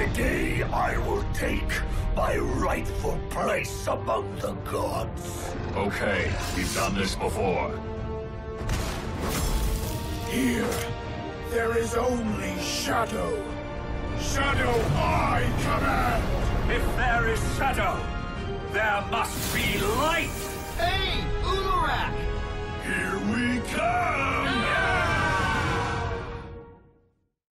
Today I will take my rightful place among the gods. Okay, we've done this before. Here, there is only shadow. Shadow I command! If there is shadow, there must be light!